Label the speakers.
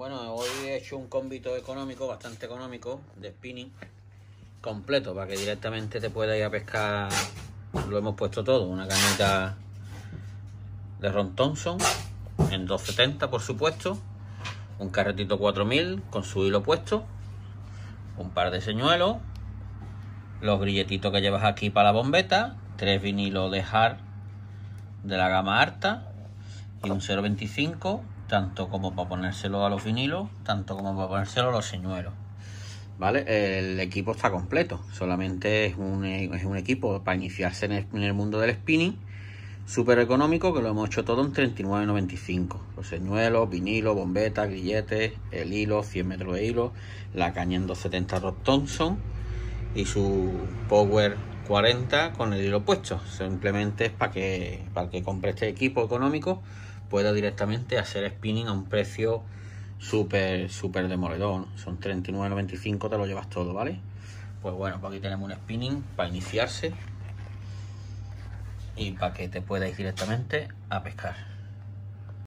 Speaker 1: Bueno, hoy he hecho un combito económico, bastante económico, de spinning completo, para que directamente te puedas ir a pescar. Lo hemos puesto todo, una cañita de Ron Thompson en 270 por supuesto, un carretito 4000 con su hilo puesto, un par de señuelos, los grilletitos que llevas aquí para la bombeta, tres vinilos de hard de la gama alta y un 0.25 tanto como para ponérselo a los vinilos, tanto como para ponérselo a los señuelos. ¿Vale? El equipo está completo, solamente es un, es un equipo para iniciarse en el, mundo del spinning, súper económico, que lo hemos hecho todo en 39.95. Los señuelos, vinilos, bombetas, grilletes, el hilo, 100 metros de hilo, la caña en 270 Rod Thompson y su Power 40 con el hilo puesto. Simplemente es para que, para que compre este equipo económico pueda directamente hacer spinning a un precio súper, súper demoledor. Son 39.95, te lo llevas todo, ¿vale? Pues bueno, pues aquí tenemos un spinning para iniciarse y para que te puedas ir directamente a pescar.